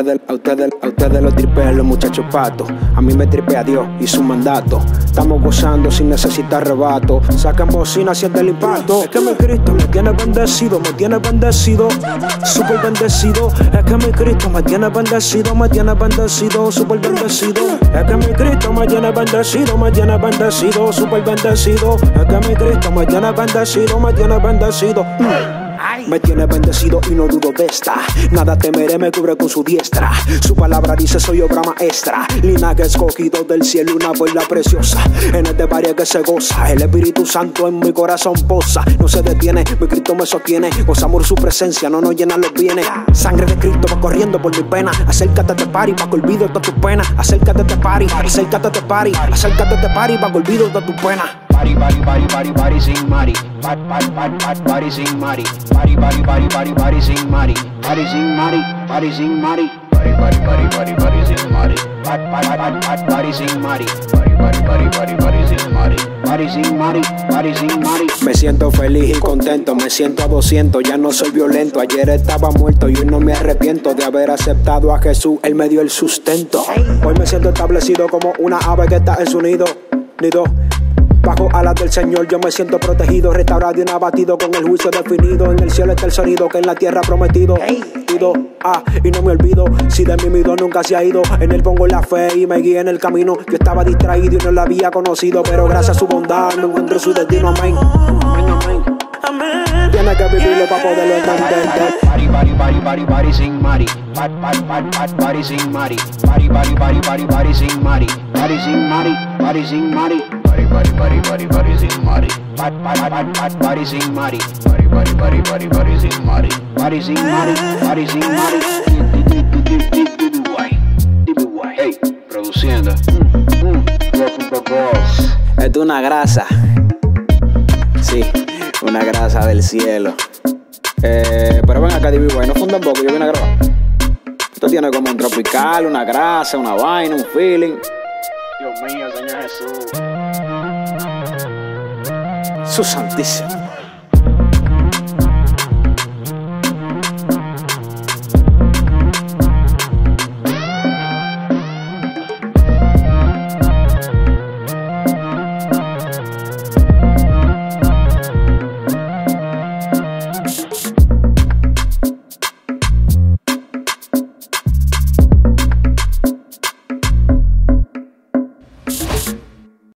ustedes, a ustedes, a ustedes los tripean los muchachos patos. A mí me tripea Dios y su mandato. Estamos gozando sin necesitar rebato. Sacan bocina haciendo el impacto. Es que mi Cristo me tiene bendecido, me tiene bendecido, super bendecido. Es que mi Cristo me tiene bendecido, me tiene bendecido, super bendecido. Es que mi Cristo me tiene bendecido, me tiene bendecido, super bendecido. Es que mi Cristo me tiene bendecido, me tiene bendecido. Me tiene bendecido y no dudo de esta. Nada temeré, me cubre con su diestra. Su palabra dice: Soy obra maestra. Linaje escogido del cielo, una boila preciosa. En este barrio que se goza. El Espíritu Santo en mi corazón posa. No se detiene, mi Cristo me sostiene. Gozamos su presencia, no nos llena los bienes. Sangre de Cristo va corriendo por mi pena. Acércate a este party pa' que olvido todas tus penas. Acércate a este party, acércate a este party. Acércate a este party pa' que olvido todas tus penas. Body, body, body, body, body, sing Mari. Body, body, body, body, body, sing Mari. Body, body, body, body, body, sing Mari. Body, sing Mari. Body, sing Mari. Body, body, body, body, body, sing Mari. Body, body, body, body, body, sing Mari. Body, body, body, body, body, sing Mari. Me siento feliz y contento, me siento a 200, ya no soy violento. Ayer estaba muerto y hoy no me arrepiento de haber aceptado a Jesús, Él me dio el sustento. Hoy me siento establecido como una ave que está en su nido, nido. Bajo alas del Señor yo me siento protegido, restaurado y abatido con el juicio definido. En el cielo está el sonido que en la tierra ha prometido. Ido, ah, y no me olvido, si de mí mi Dios nunca se ha ido. En él pongo la fe y me guía en el camino. Yo estaba distraído y no lo había conocido, pero gracias a su bondad me encuentro su destino. Amén. Amén, amén. Tiene que vivirlo para poderlo entender. Body, body, body, body, body, sing Mari. Body, body, body, body, body, sing Mari. Body, body, body, body, body, sing Mari. Body, sing Mari. Body, sing Mari. Body, body, body, body, body, sing Mari. Body, body, body, body, body, sing Mari. Body, body, body, body, body, sing Mari. Body, sing Mari. Body, sing Mari. Hey, produciendo. Es una grasa. Sí, una grasa del cielo. Eh, pero ven acá, DB, no funda un poco, yo vine a grabar. Esto tiene como un tropical, una grasa, una vaina, un feeling. Dios mío, Señor Jesús. Su santísimo.